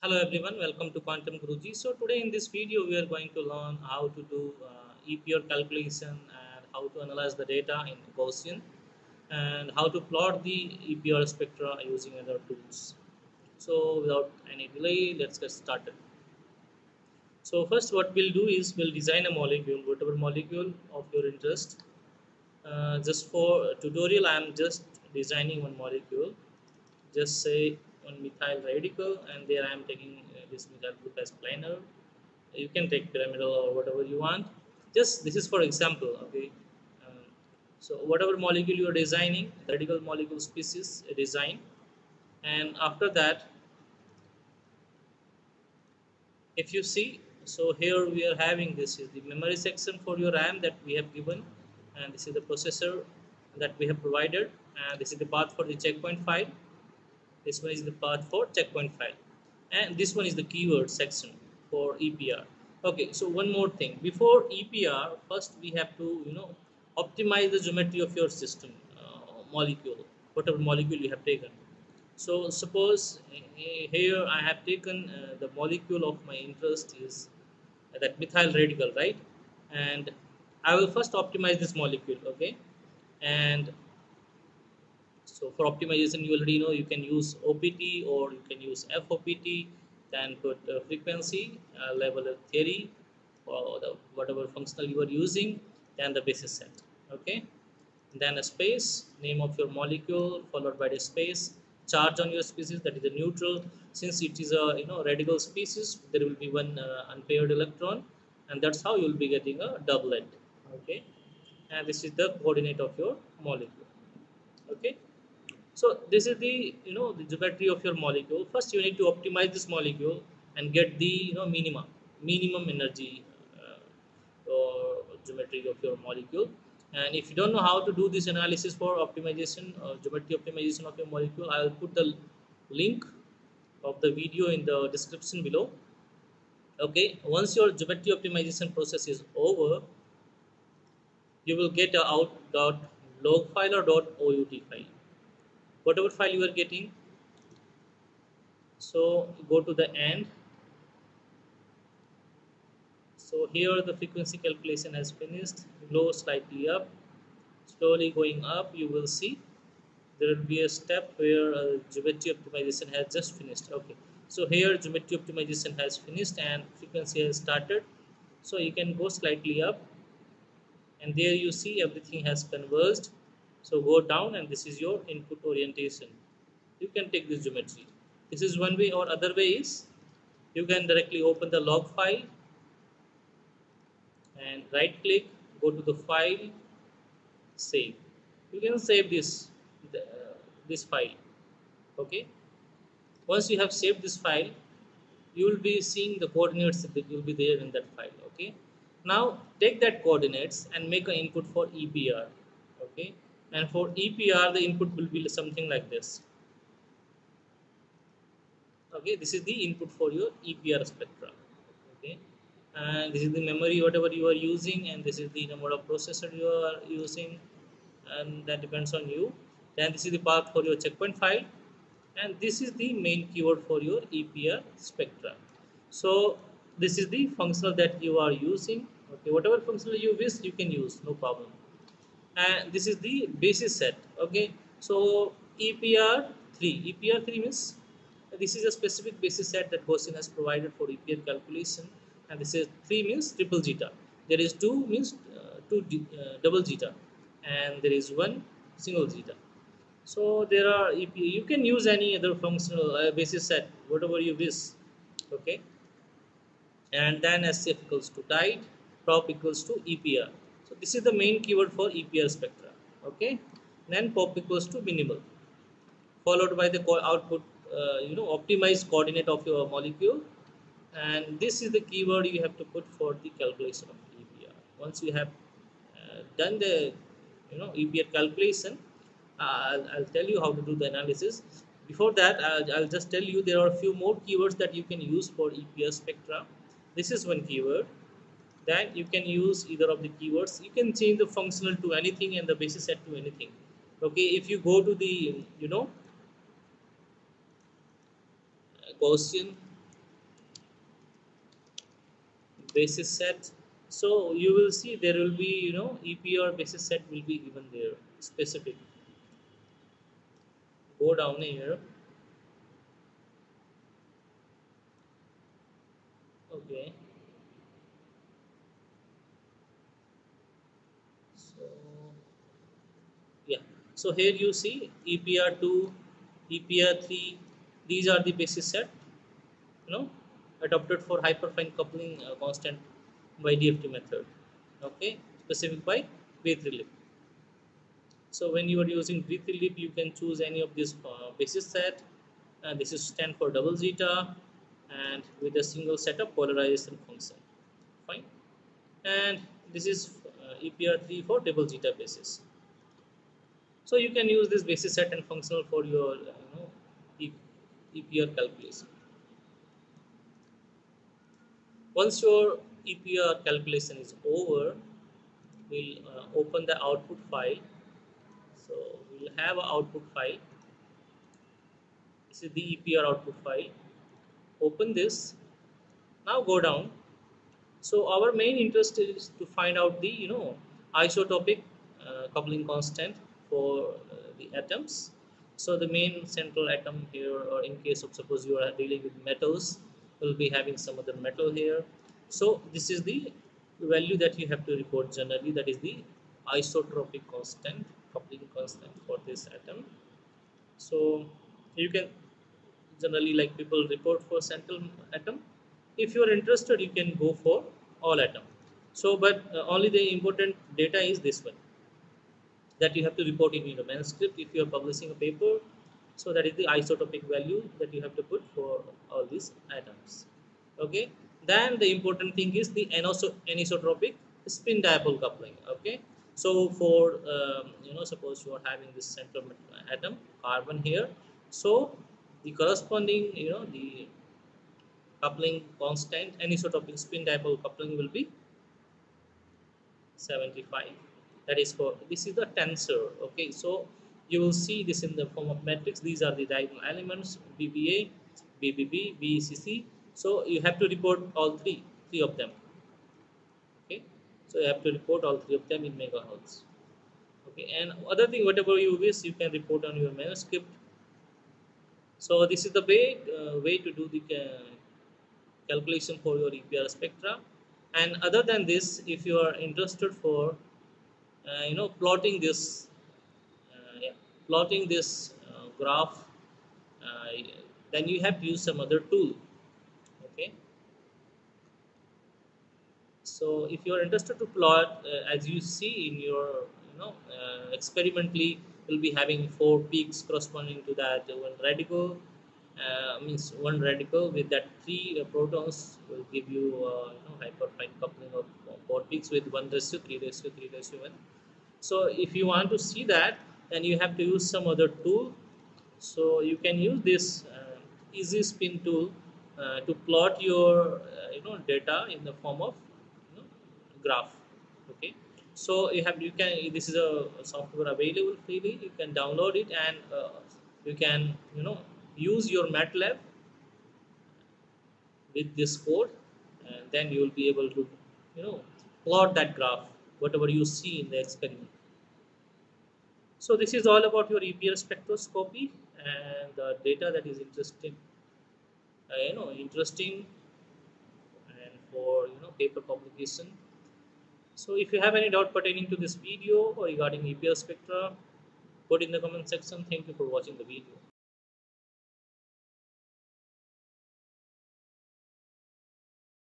Hello everyone, welcome to Quantum Guruji. So today in this video we are going to learn how to do uh, EPR calculation and how to analyze the data in Gaussian and how to plot the EPR spectra using other tools. So without any delay, let's get started. So first what we'll do is we'll design a molecule, whatever molecule of your interest. Uh, just for tutorial, I'm just designing one molecule. Just say on methyl radical and there I am taking uh, this methyl group as planar. You can take pyramidal or whatever you want. Just this is for example okay? Um, so whatever molecule you are designing radical molecule species design and after that if you see so here we are having this is the memory section for your RAM that we have given and this is the processor that we have provided and this is the path for the checkpoint file this one is the path for checkpoint file. And this one is the keyword section for EPR okay so one more thing. Before EPR first we have to you know optimize the geometry of your system uh, molecule whatever molecule you have taken. So suppose here I have taken uh, the molecule of my interest is that methyl radical right? And I will first optimize this molecule okay? And so for optimization, you already know you can use OPT or you can use FOPT, then put uh, frequency, uh, level of theory, or the, whatever functional you are using, then the basis set. Okay. Then a space, name of your molecule, followed by the space, charge on your species, that is a neutral. Since it is a you know radical species, there will be one uh, unpaired electron, and that's how you will be getting a doublet. Okay. And this is the coordinate of your molecule. Okay so this is the you know the geometry of your molecule. First you need to optimize this molecule and get the you know minimum minimum energy uh, or geometry of your molecule. And if you don't know how to do this analysis for optimization or geometry optimization of your molecule i will put the link of the video in the description below. Okay once your geometry optimization process is over you will get a out dot log file or dot out file whatever file you are getting. So go to the end. So here the frequency calculation has finished. Go slightly up. Slowly going up you will see. There will be a step where uh, geometry optimization has just finished. Okay. So here geometry optimization has finished and frequency has started. So you can go slightly up. And there you see everything has converged so go down and this is your input orientation. You can take this geometry. This is one way or other way is you can directly open the log file and right click, go to the file, save. You can save this, this file. Okay. Once you have saved this file, you will be seeing the coordinates that will be there in that file. Okay. Now take that coordinates and make an input for EPR. Okay and for EPR the input will be something like this. Okay this is the input for your EPR spectra. Okay and this is the memory whatever you are using and this is the number of processor you are using and that depends on you. Then this is the path for your checkpoint file and this is the main keyword for your EPR spectra. So this is the functional that you are using. Okay whatever functional you wish you can use no problem and this is the basis set okay? So EPR3 EPR3 means this is a specific basis set that Gaussian has provided for EPR calculation. And this is 3 means triple zeta there is 2 means uh, 2 uh, double zeta and there is 1 single zeta so there are EP, you can use any other functional uh, basis set whatever you wish okay? And then SCF equals to tight prop equals to EPR so this is the main keyword for EPR spectra. Okay. Then pop equals to minimal, followed by the output, uh, you know, optimized coordinate of your molecule, and this is the keyword you have to put for the calculation of EPR. Once you have uh, done the, you know, EPR calculation, uh, I'll, I'll, tell you how to do the analysis. Before that, I'll, I'll just tell you there are a few more keywords that you can use for EPR spectra. This is one keyword that you can use either of the keywords. You can change the functional to anything and the basis set to anything. Okay if you go to the you know Gaussian basis set so you will see there will be you know EPR basis set will be given there specific. Go down here. So here you see EPR2 EPR3 these are the basis set you know adopted for hyperfine coupling uh, constant by DFT method okay specific by B3LYP so when you are using B3LYP you can choose any of these uh, basis set uh, this is stand for double zeta and with a single setup polarization function fine. And this is uh, EPR3 for double zeta basis so you can use this basis set and functional for your uh, you know EPR calculation once your EPR calculation is over, we'll uh, open the output file. So we'll have an output file. This is the EPR output file. Open this. Now go down. So our main interest is to find out the you know isotopic uh, coupling constant for uh, the atoms. So the main central atom here, or in case of suppose you are dealing with metals, will be having some other metal here. So this is the value that you have to report generally that is the isotropic constant coupling constant for this atom. So you can generally like people report for central atom. If you are interested you can go for all atom. So but uh, only the important data is this one that you have to report in your manuscript if you are publishing a paper. So that is the isotopic value that you have to put for all these atoms okay? Then the important thing is the anisotropic spin dipole coupling. Okay? So for um, you know suppose you are having this central atom carbon here. So the corresponding you know the coupling constant anisotropic spin dipole coupling will be 75 that is for this is the tensor okay? So you will see this in the form of matrix. These are the diagonal elements BAA BBB BCC so you have to report all three three of them okay? So you have to report all three of them in megahertz okay? And other thing whatever you wish you can report on your manuscript. So this is the way uh, way to do the uh, calculation for your EPR spectra. And other than this if you are interested for you know plotting this uh, yeah, plotting this uh, graph uh, then you have to use some other tool okay? So if you are interested to plot uh, as you see in your you know uh, experimentally will be having four peaks corresponding to that one radical uh, means one radical with that three uh, protons will give you uh, you know hyperfine coupling of four peaks with one ratio three ratio three ratio one so if you want to see that then you have to use some other tool. So you can use this uh, EasySpin tool uh, to plot your uh, you know data in the form of you know, graph. Okay? So you have you can this is a software available freely. You can download it and uh, you can you know use your MATLAB with this code and then you will be able to you know plot that graph whatever you see in the experiment. So this is all about your EPR spectroscopy and the data that is interesting uh, you know interesting and for you know paper publication. So if you have any doubt pertaining to this video or regarding EPR spectra put in the comment section. Thank you for watching the video